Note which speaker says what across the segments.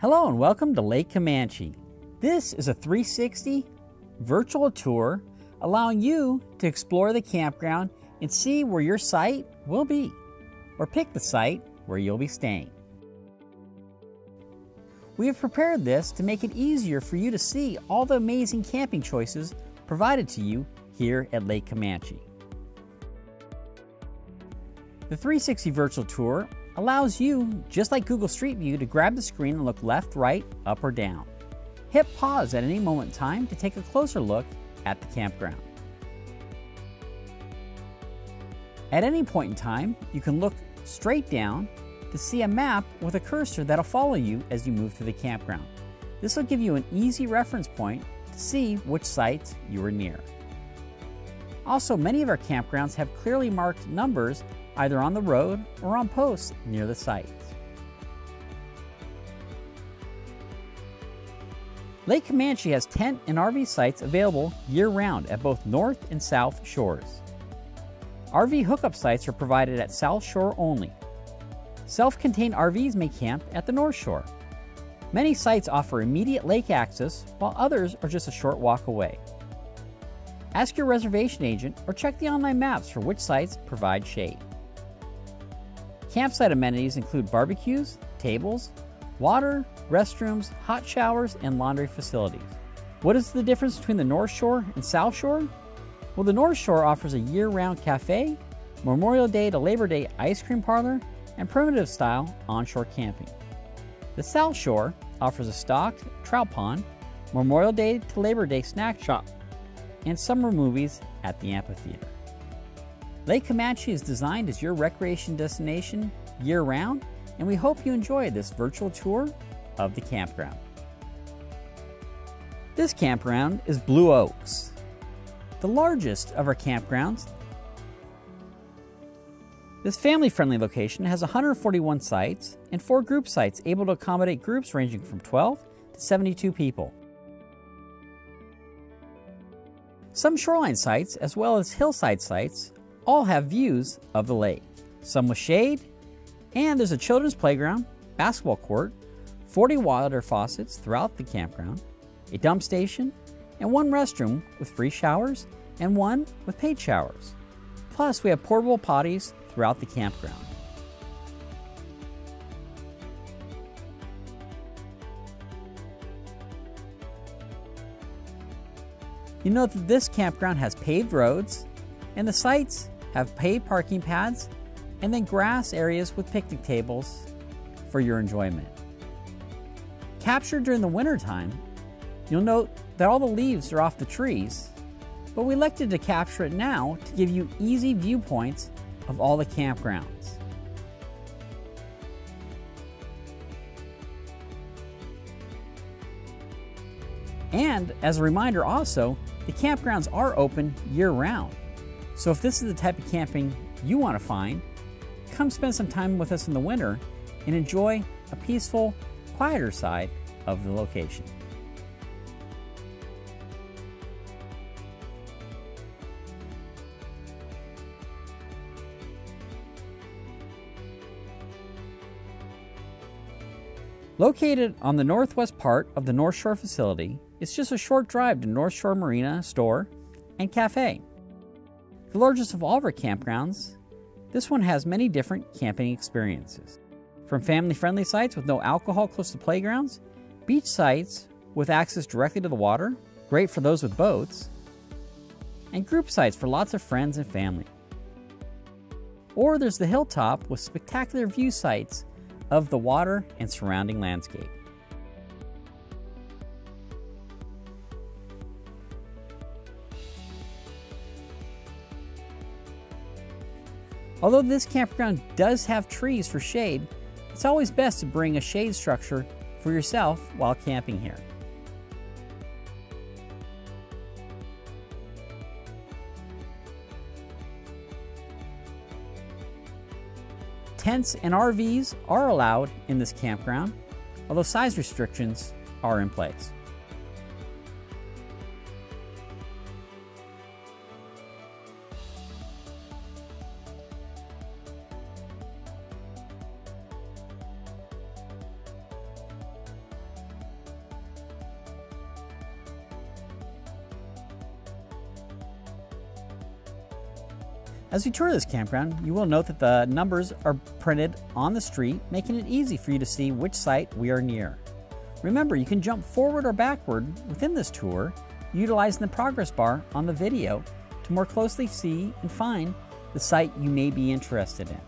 Speaker 1: Hello and welcome to Lake Camanche. This is a 360 virtual tour allowing you to explore the campground and see where your site will be, or pick the site where you'll be staying. We have prepared this to make it easier for you to see all the amazing camping choices provided to you here at Lake Camanche. The 360 virtual tour allows you, just like Google Street View, to grab the screen and look left, right, up, or down. Hit pause at any moment in time to take a closer look at the campground. At any point in time, you can look straight down to see a map with a cursor that'll follow you as you move through the campground. This will give you an easy reference point to see which sites you are near. Also, many of our campgrounds have clearly marked numbers either on the road or on posts near the site. Lake Camanche has tent and RV sites available year-round at both North and South Shores. RV hookup sites are provided at South Shore only. Self-contained RVs may camp at the North Shore. Many sites offer immediate lake access, while others are just a short walk away. Ask your reservation agent or check the online maps for which sites provide shade. Campsite amenities include barbecues, tables, water, restrooms, hot showers, and laundry facilities. What is the difference between the North Shore and South Shore? Well, the North Shore offers a year round cafe, Memorial Day to Labor Day ice cream parlor, and primitive style onshore camping. The South Shore offers a stocked trout pond, Memorial Day to Labor Day snack shop, and summer movies at the amphitheater. Lake Camanche is designed as your recreation destination year round, and we hope you enjoy this virtual tour of the campground. This campground is Blue Oaks, the largest of our campgrounds. This family friendly location has 141 sites and four group sites able to accommodate groups ranging from 12 to 72 people. Some shoreline sites, as well as hillside sites, all have views of the lake, some with shade, and there's a children's playground, basketball court, 40 water faucets throughout the campground, a dump station, and one restroom with free showers and one with paid showers. Plus, we have portable potties throughout the campground. You know that this campground has paved roads, and the sites have paid parking pads, and then grass areas with picnic tables for your enjoyment. Captured during the wintertime, you'll note that all the leaves are off the trees, but we elected to capture it now to give you easy viewpoints of all the campgrounds. And as a reminder also, the campgrounds are open year round. So if this is the type of camping you want to find, come spend some time with us in the winter and enjoy a peaceful, quieter side of the location. Located on the northwest part of the North Shore facility, it's just a short drive to North Shore Marina store and cafe. The largest of all of our campgrounds, this one has many different camping experiences. From family friendly sites with no alcohol close to playgrounds, beach sites with access directly to the water, great for those with boats, and group sites for lots of friends and family. Or there's the hilltop with spectacular view sites of the water and surrounding landscape. Although this campground does have trees for shade, it's always best to bring a shade structure for yourself while camping here. Tents and RVs are allowed in this campground, although size restrictions are in place. As we tour this campground, you will note that the numbers are printed on the street, making it easy for you to see which site we are near. Remember, you can jump forward or backward within this tour, utilizing the progress bar on the video to more closely see and find the site you may be interested in.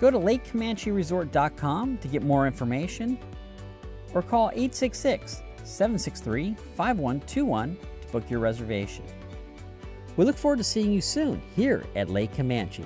Speaker 1: Go to LakeCamancheResort.com to get more information or call 866 763 5121 to book your reservation. We look forward to seeing you soon here at Lake Camanche.